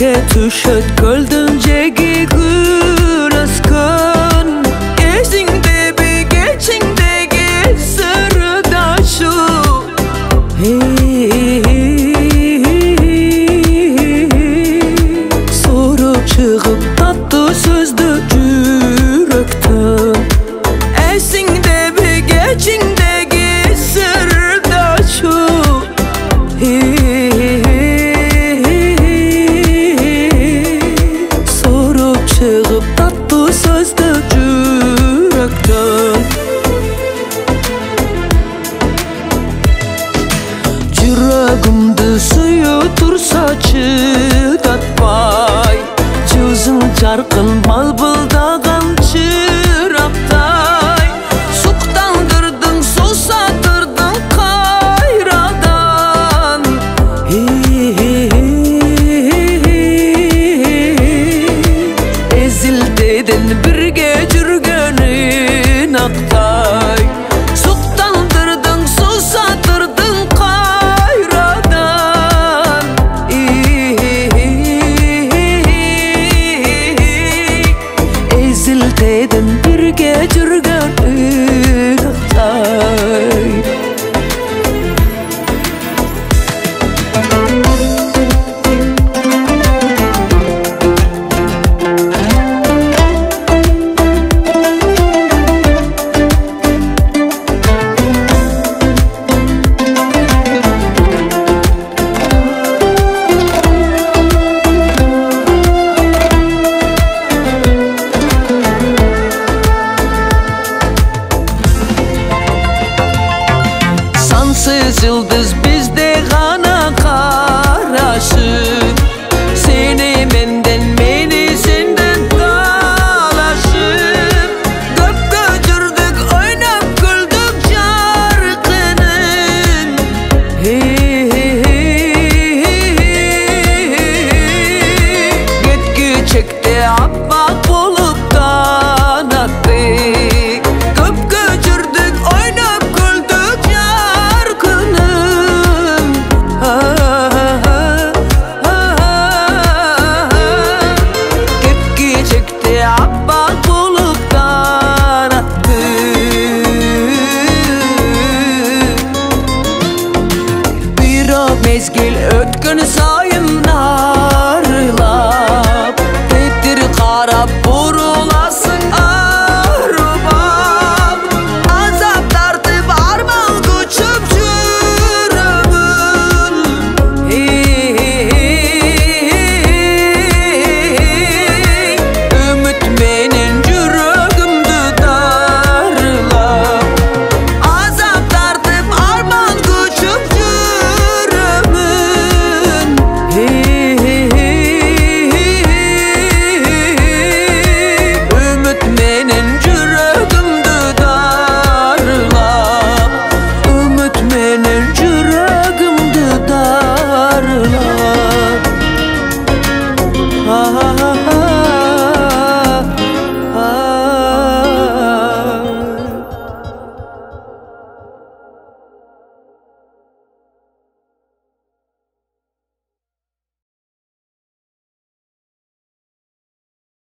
که تو شد گلدون جگی گو den Brügge mezgil ötkünü sağ